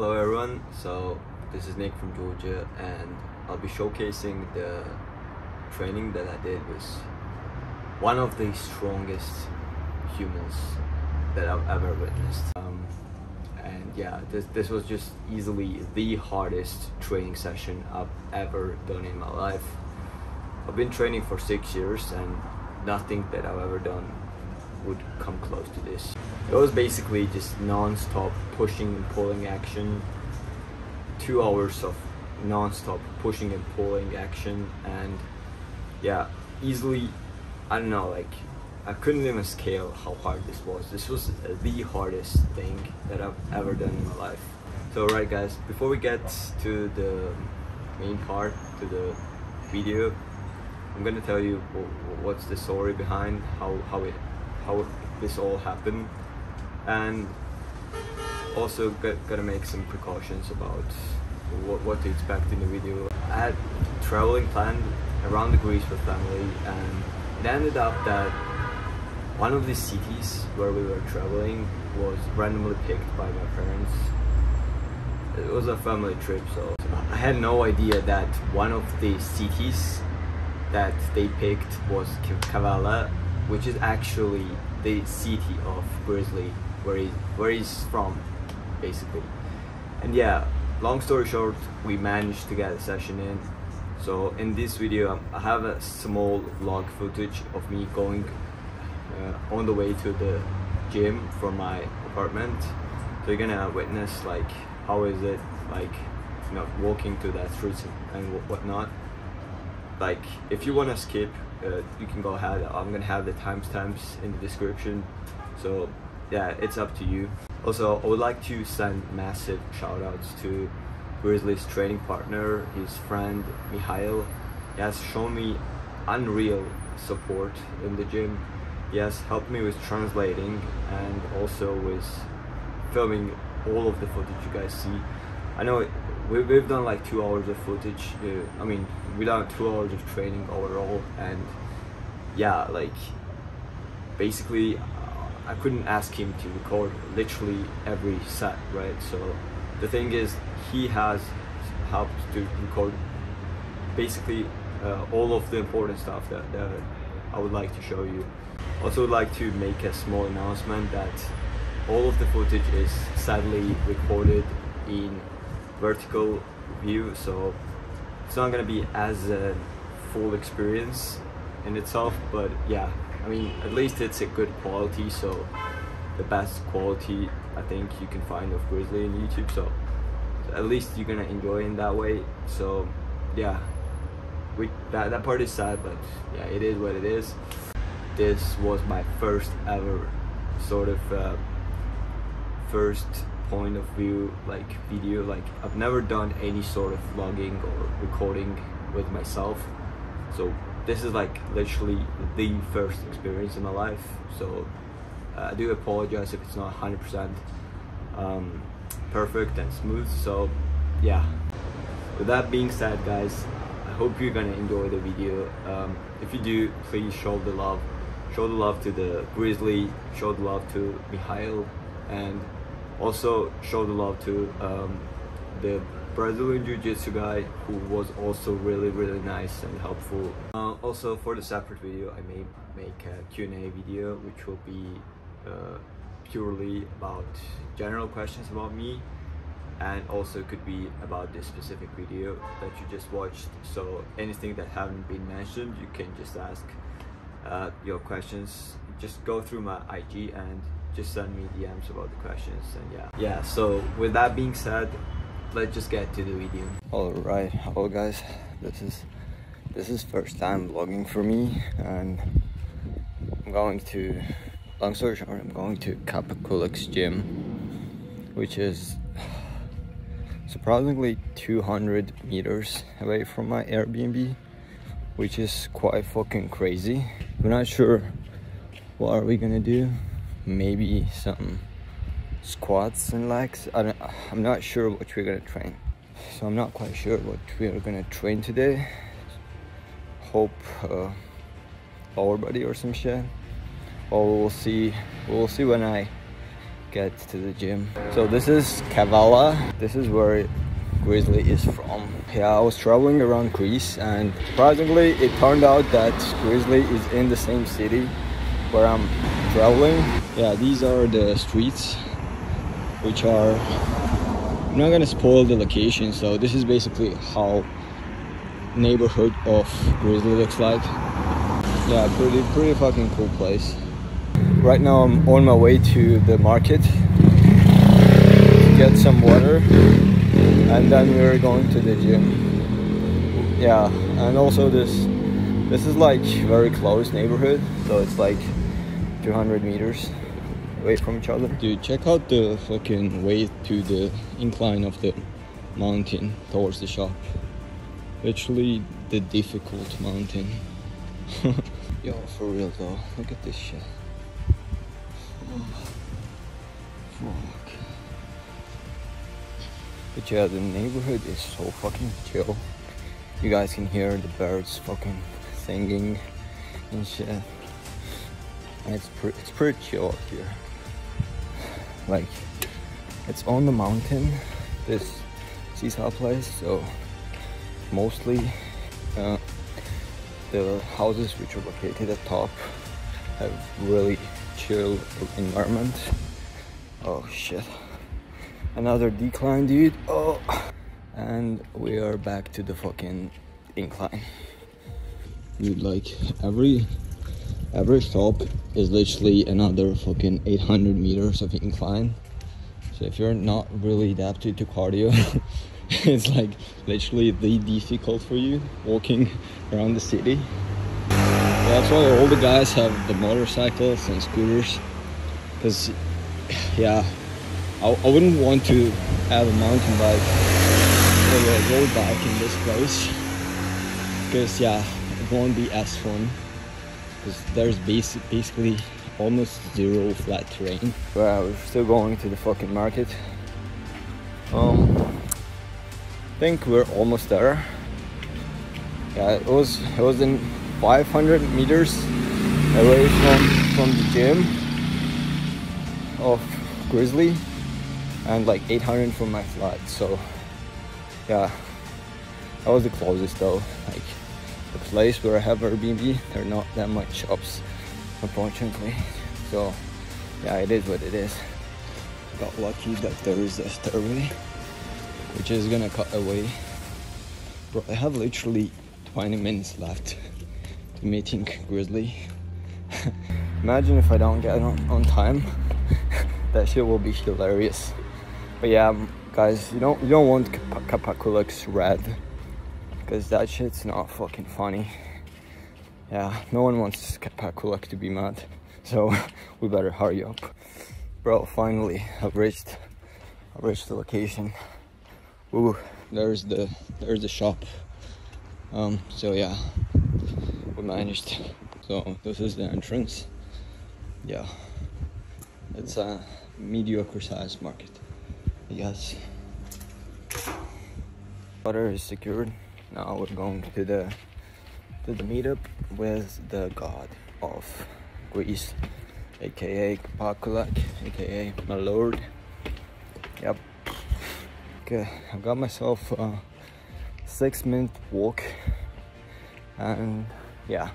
Hello everyone, so this is Nick from Georgia and I'll be showcasing the training that I did with one of the strongest humans that I've ever witnessed. Um, and yeah, this, this was just easily the hardest training session I've ever done in my life. I've been training for six years and nothing that I've ever done would come close to this. It was basically just non-stop pushing and pulling action, two hours of non-stop pushing and pulling action, and yeah, easily, I don't know, like I couldn't even scale how hard this was. This was the hardest thing that I've ever done in my life. So right guys, before we get to the main part, to the video, I'm gonna tell you what's the story behind how, how it how this all happened and also got, gotta make some precautions about what, what to expect in the video. I had traveling planned around the Greece with family and it ended up that one of the cities where we were traveling was randomly picked by my parents. It was a family trip so I had no idea that one of the cities that they picked was Kavala which is actually the city of Grizzly, where he where he's from, basically. And yeah, long story short, we managed to get a session in. So in this video, I have a small vlog footage of me going uh, on the way to the gym from my apartment. So you're gonna witness like how is it like, you know, walking to that streets and whatnot. Like if you wanna skip uh, you can go ahead. I'm gonna have the timestamps in the description. So yeah, it's up to you. Also, I would like to send massive shout outs to Grizzly's training partner, his friend Mihail. He has shown me unreal support in the gym. He has helped me with translating and also with filming all of the footage you guys see. I know we, we've done like two hours of footage uh, i mean we done two hours of training overall and yeah like basically i couldn't ask him to record literally every set right? So the thing is he has helped to record basically uh, all of the important stuff that, that i would like to show you. Also would like to make a small announcement that all of the footage is sadly recorded in vertical view so it's not gonna be as a full experience in itself but yeah I mean at least it's a good quality so the best quality I think you can find of Grizzly in YouTube so at least you're gonna enjoy in that way. So yeah. We that, that part is sad but yeah it is what it is. This was my first ever sort of uh, first point of view like video. Like I've never done any sort of vlogging or recording with myself. So this is like literally the first experience in my life so uh, I do apologize if it's not 100% um, perfect and smooth so yeah. With that being said guys I hope you're gonna enjoy the video. Um, if you do please show the love show the love to the Grizzly show the love to Mihail and also show the love to um, the Brazilian Jiu-Jitsu guy who was also really really nice and helpful. Uh, also for the separate video I may make a Q&A video which will be uh, purely about general questions about me and also could be about this specific video that you just watched so anything that haven't been mentioned you can just ask uh, your questions just go through my IG and just send me DMs about the questions and yeah. Yeah, so with that being said, let's just get to the video. Alright, hello guys. This is this is first time vlogging for me and I'm going to long story short, I'm going to Kapakoulak's gym which is surprisingly 200 meters away from my Airbnb which is quite fucking crazy. We're not sure what are we gonna do maybe some squats and legs. I I'm not sure what we're gonna train. So I'm not quite sure what we are gonna train today. Hope uh, lower body or some shit. Or we'll see. We'll see when I get to the gym. So this is Kavala. This is where Grizzly is from. Yeah, I was traveling around Greece and surprisingly it turned out that Grizzly is in the same city where I'm traveling. Yeah, these are the streets which are I'm not gonna spoil the location. So this is basically how neighborhood of Grizzly looks like. Yeah pretty pretty fucking cool place. Right now I'm on my way to the market to get some water and then we're going to the gym. Yeah and also this this is like very close neighborhood so it's like 200 meters away from each other. Dude check out the fucking way to the incline of the mountain towards the shop. Literally the difficult mountain. Yo for real though look at this shit. Fuck. But yeah the neighborhood is so fucking chill. You guys can hear the birds fucking singing and shit. It's pretty it's pretty chill up here like it's on the mountain this seesaw place so mostly uh, the houses which are located at top have really chill environment. Oh shit. Another decline dude. Oh. And we are back to the fucking incline. Dude like every every stop is literally another fucking 800 meters of incline. So if you're not really adapted to cardio it's like literally the difficult for you walking around the city. That's why all the guys have the motorcycles and scooters because yeah I, I wouldn't want to have a mountain bike or a road bike in this place because yeah it won't be as fun because there's basic, basically almost zero flat terrain. Wow, we're still going to the fucking market. Um, I think we're almost there. Yeah, it was it was in 500 meters away from from the gym of Grizzly, and like 800 from my flat. So yeah, that was the closest though. Like the place where I have Airbnb, there are not that much shops, unfortunately. So yeah, it is what it is. Got lucky that there is a stairway, which is gonna cut away. Bro, I have literally 20 minutes left to meeting Grizzly. Imagine if I don't get on, on time. that shit will be hilarious. But yeah, guys, you don't you don't want Kapakoulak's red because that shit's not fucking funny. Yeah, no one wants Pakulak to be mad, so we better hurry up. Bro, finally, I've reached, I've reached the location. Ooh, there's the, there's the shop. Um, so yeah, we managed. So this is the entrance. Yeah, it's a mediocre size market, Yes. Water is secured now we're going to the to the meetup with the god of Greece, aka Pakulak, aka my lord. Yep. Okay, I got myself a six minute walk, and yeah,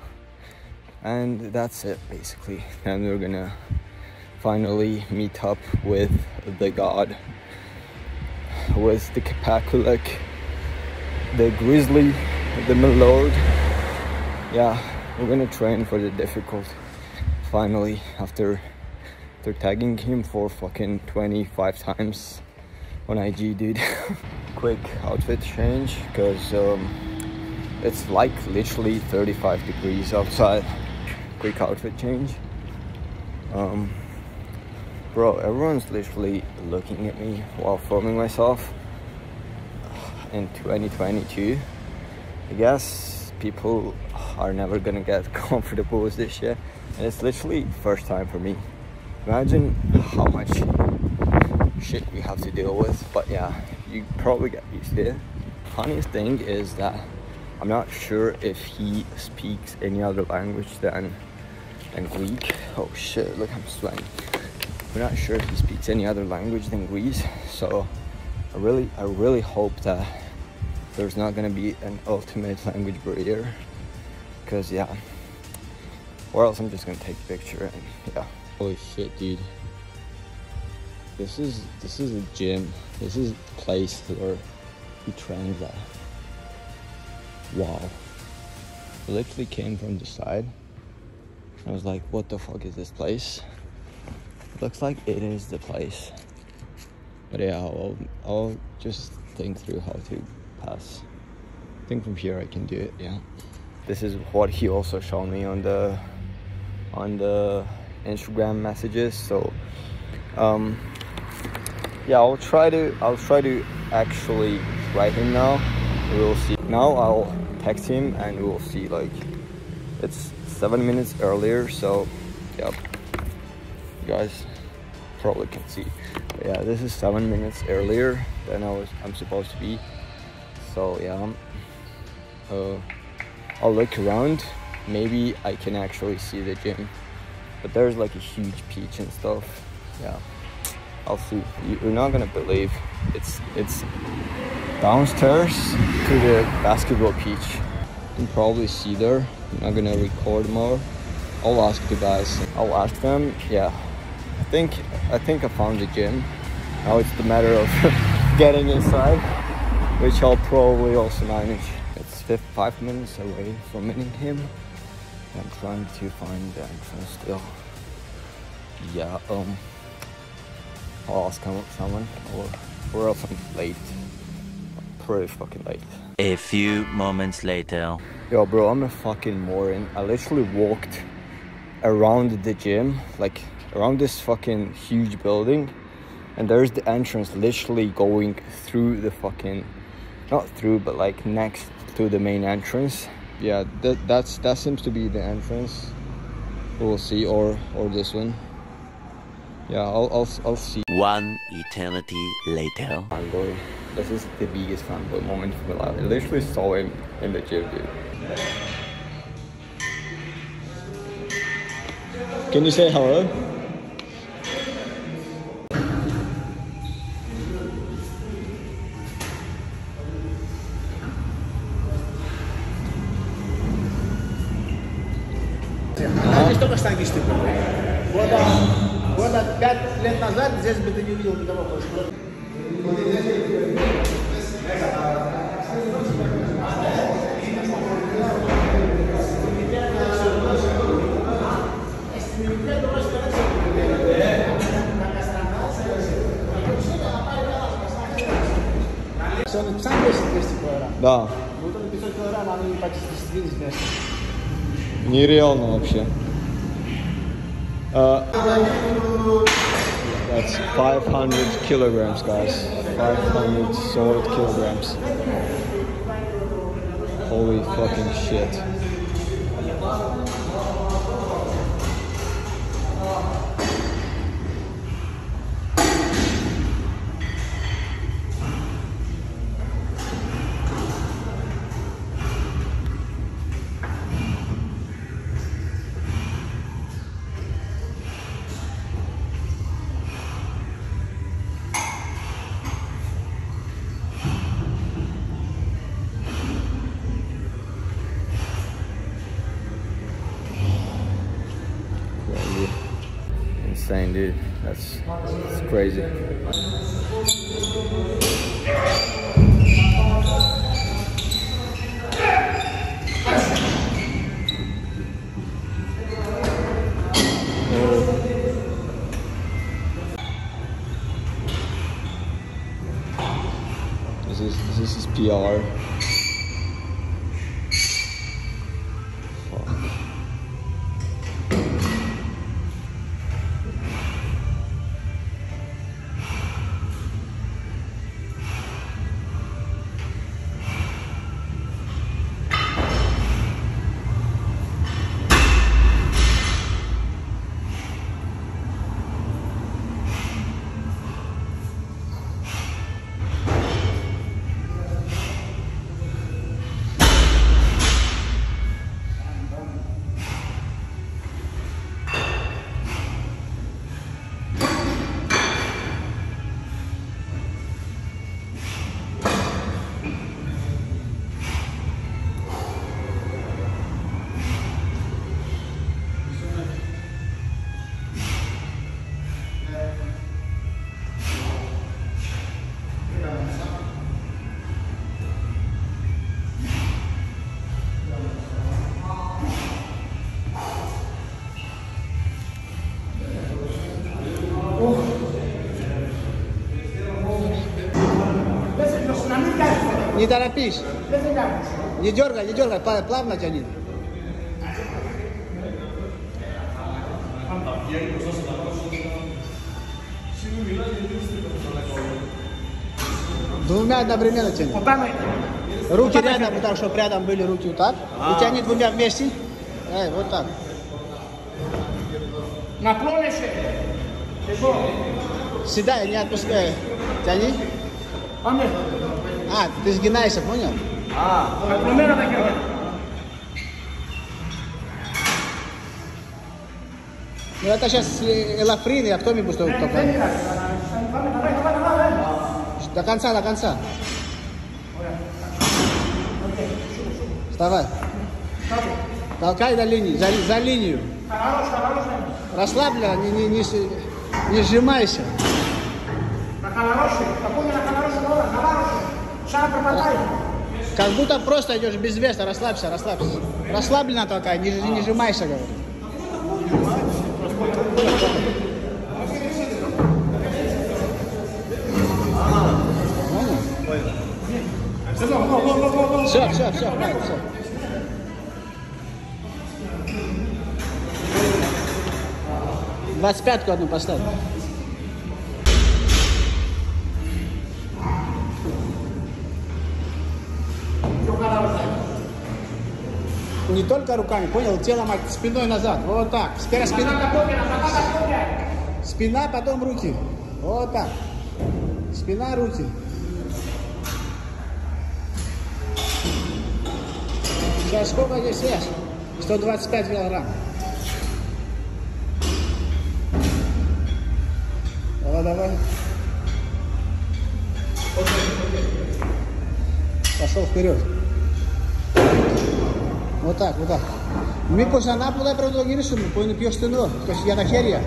and that's it basically. And we're gonna finally meet up with the god, with the Pakulak the grizzly, the milord. Yeah, we're gonna train for the difficult. Finally, after they're tagging him for fucking 25 times on IG, dude. Quick outfit change, cause um, it's like literally 35 degrees outside. Quick outfit change. Um, bro, everyone's literally looking at me while filming myself in 2022 I guess people are never gonna get comfortable with this shit. And it's literally first time for me. Imagine how much shit we have to deal with. But yeah you probably get used to it. Funniest thing is that I'm not sure if he speaks any other language than than Greek. Oh shit look I'm sweating. We're not sure if he speaks any other language than Greece. So I really, I really hope that there's not gonna be an ultimate language barrier. Cause yeah, or else I'm just gonna take a picture and yeah. Holy shit, dude. This is this is a gym. This is a place where he trains at. Wow. I literally came from the side. I was like, what the fuck is this place? Looks like it is the place. But yeah, I'll, I'll just think through how to pass. I think from here I can do it, yeah. This is what he also showed me on the on the Instagram messages. So um yeah, I'll try to I'll try to actually write him now. We'll see. Now I'll text him and we'll see like it's seven minutes earlier so yeah you guys probably can see but yeah this is seven minutes earlier than I was I'm supposed to be so yeah uh, I'll look around maybe I can actually see the gym but there's like a huge peach and stuff yeah I'll see you're not gonna believe it's it's downstairs to the basketball pitch. You can probably see there. I'm not gonna record more. I'll ask the guys. I'll ask them. Yeah, think I think I found the gym. Now it's the matter of getting inside, which I'll probably also manage. It's five minutes away from meeting him. I'm trying to find the entrance still. Yeah, um, I'll ask someone, or, or else I'm late pretty fucking late. A few moments later. Yo, bro, I'm a fucking moron. I literally walked around the gym, like around this fucking huge building, and there's the entrance literally going through the fucking, not through, but like next to the main entrance. Yeah, that that's that seems to be the entrance. We'll see, or or this one. Yeah, I'll I'll I'll see. One eternity later. Fanboy. This is the biggest fanboy moment of my life. I literally saw him in the gym, dude. Can you say hello? Назад здесь бы ты не увидел никого больше. Все весит 200 килограмм. Да. Вот он 500 килограмм, а они почти сдвинулись вместе. Нереально вообще. Uh, that's 500 kilograms, guys. 500 solid kilograms. Holy fucking shit. Insane, dude. That's, that's crazy. Не торопись. Не дергай, не дергай, плавно тяни. Двумя одновременно тяни. Руки рядом, потому что рядом были руки вот так. И тяни двумя вместе. Эй, вот так. Наклонище. Седай, не отпускай. Тяни. Аминь. Πάμε. А, ты сгинаешься, понял? Απλωμένα τα χέρια. Ну это сейчас элафрин и автомибус только. Δεν πειράζει. Πάμε, давай, давай, давай, давай. До конца, до конца. Вставай. Толкай до линии, за, за линию. Χαλαρός, χαλαρός να είναι. Расслабленно, не, не, не, с- не сжимайся. Να χαλαρώσει. Τα как будто просто идешь без веса, расслабься, расслабься. Расслабленно толкай, не, не сжимайся, говорю. Все, все, все, правильно, все. Двадцать пятку одну поставь. не только руками, понял, телом, а спиной назад. Вот так. Теперь спина. Спина, потом руки. Вот так. Спина, руки. Сейчас сколько здесь вес? 125 килограмм. Давай, давай. Пошел вперед. Κοντά, κοντά. Μήπως ανάποδα πρέπει να το γυρίσουμε που είναι πιο στενό το, για τα χέρια.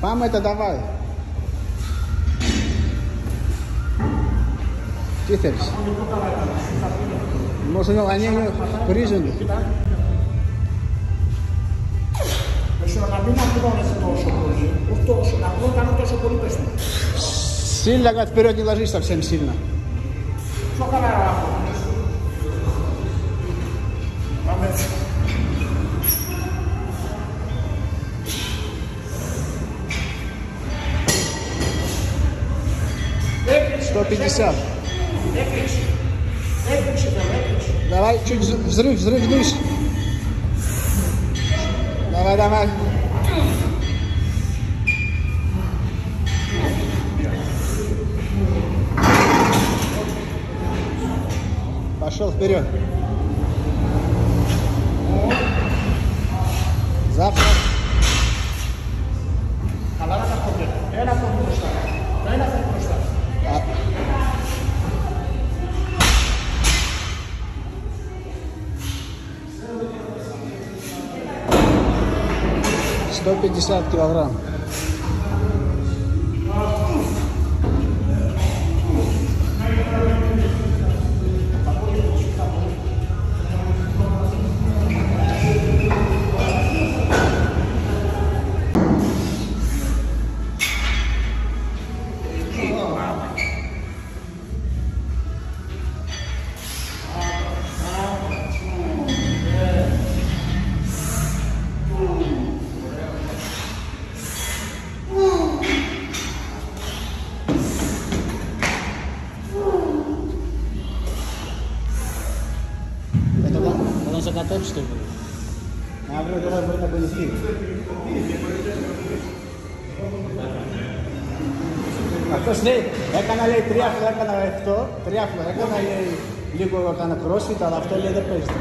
Πάμε τα ταβάδια. Τι θέλεις; Μόνο είναι ανοίγει πρίζονται. Να μην ακούγονται τόσο πολύ, τόσο, να μην κάνω τόσο πολύ πες μου. Сильно, гад, вперед не ложись совсем сильно. Сто пятьдесят. Давай чуть взрыв, взрыв, дышь. Давай, давай. пошел вперед. Завтра. Сто пятьдесят килограмм. τριάθλο, έκανα λέει λίγο έκανα crossfit, αλλά αυτό λέει δεν παίζεται.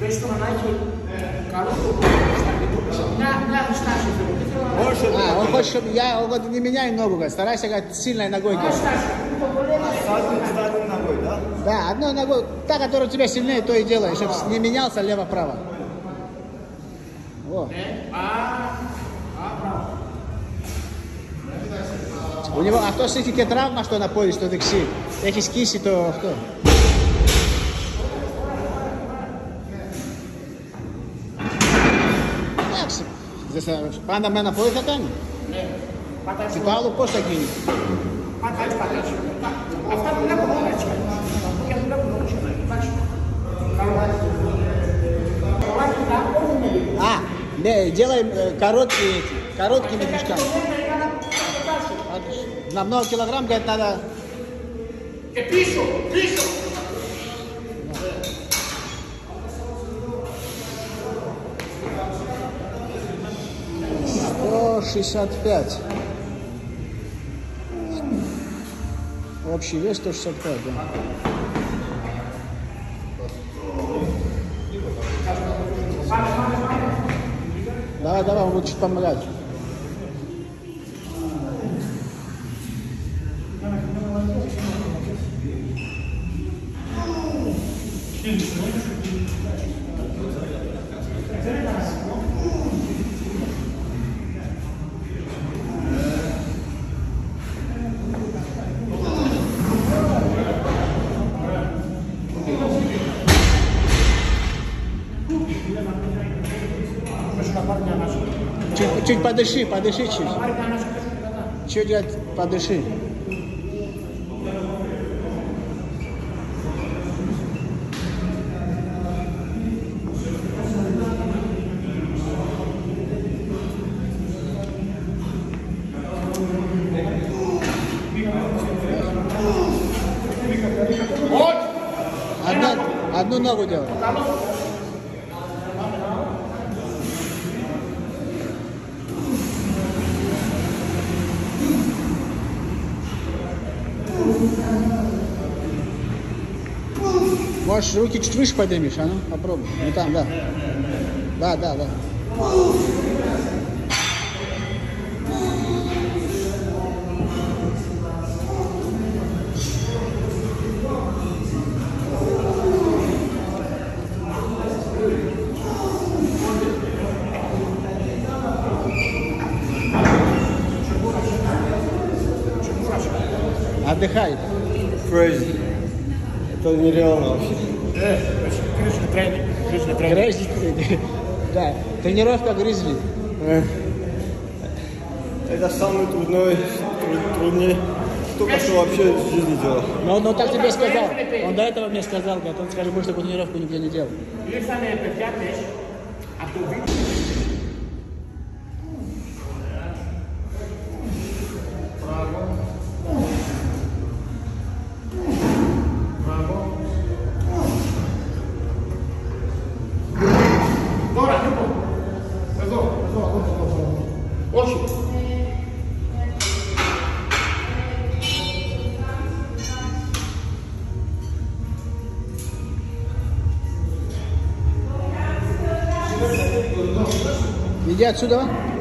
Πες στο μανάκι, καλό το Μια, μια στάση θέλω. Δεν θέλω να А, он хочет, чтобы я, он говорит, не меняй ногу, говорит, старайся как сильной ногой делать. στάση. Το πολύ Да, одной ногой, та, которая у тебя сильнее, то и делай, чтобы не менялся лево-право. Во. У него, αυτός είχε και τραύμα στο ένα πόδι, στο δεξί. Έχει σκίσει το αυτό. Δεν θα- Πάντα με ένα πόδι θα κάνει. Ναι. Πατάει Και το άλλο πώς θα γίνει. Πάτα έτσι, πάτα έτσι. Αυτά δουλεύουν όλα έτσι. Και δουλεύουν όλα έτσι. Εντάξει. Καλό. Πολλά κοιτά, όχι με λίγο. А, не, делаем э, короткие, эти, короткими движками. на много килограмм, говорит, надо... Э, пишу, пишу! Сто шестьдесят пять. Общий вес 165, да. Давай, давай, он будет чуть помогать. Чуть, чуть подыши, подыши чуть. Чуть подыши. Руки чуть выше поднимешь, а ну, попробуй. Ну там, да. Да, да, да. Отдыхай. Crazy. Это нереально вообще. Кришный тренинг, кришный тренинг. Грязь. Да, тренировка гризли. Это самый трудной, труд- труднее, только что вообще в жизни делал. Но он, он так тебе сказал. Он до этого мне сказал, говорит, он скажет, больше такую тренировку нигде не делал. Где отсюда?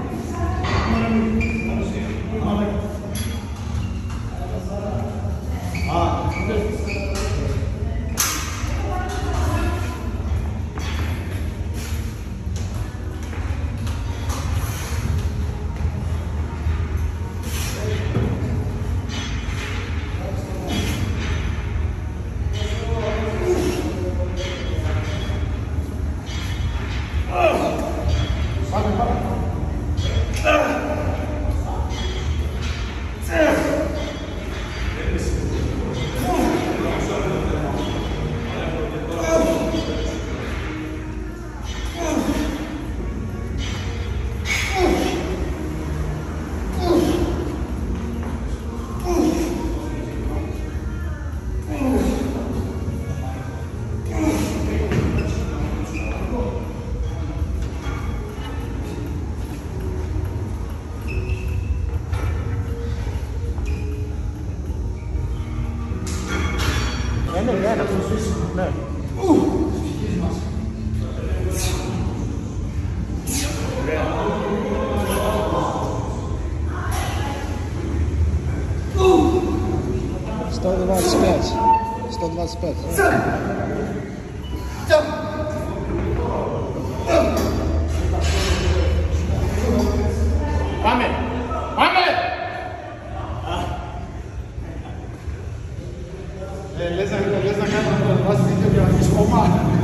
Beleza, beleza, cara. Nossa, eu fiz com o Marco.